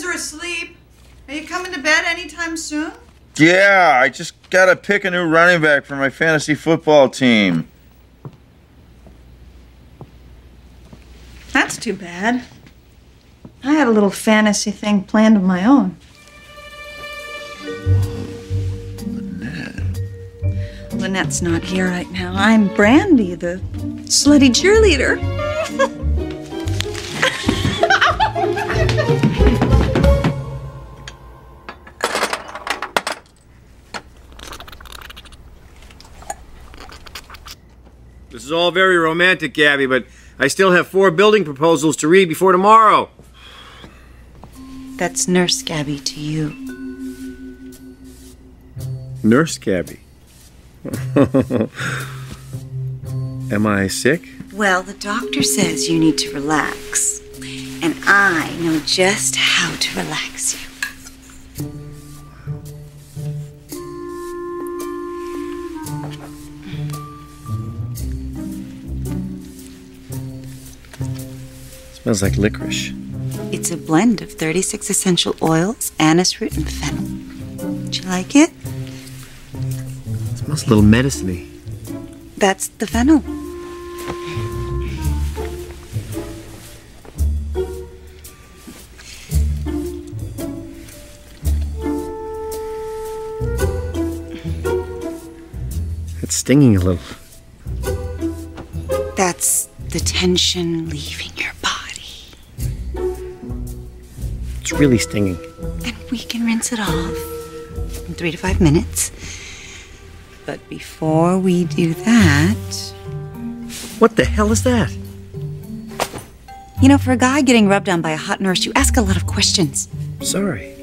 kids are asleep. Are you coming to bed anytime soon? Yeah, I just gotta pick a new running back for my fantasy football team. That's too bad. I had a little fantasy thing planned of my own. Lynette. Lynette's not here right now. I'm Brandy, the slutty cheerleader. This is all very romantic, Gabby, but I still have four building proposals to read before tomorrow. That's Nurse Gabby to you. Nurse Gabby. Am I sick? Well, the doctor says you need to relax. And I know just how to relax you. Smells like licorice. It's a blend of 36 essential oils, anise root, and fennel. Do you like it? it smells a little medicine-y. That's the fennel. It's stinging a little. That's the tension leaving your It's really stinging. And we can rinse it off in three to five minutes. But before we do that, What the hell is that? you know, for a guy getting rubbed on by a hot nurse, you ask a lot of questions. Sorry.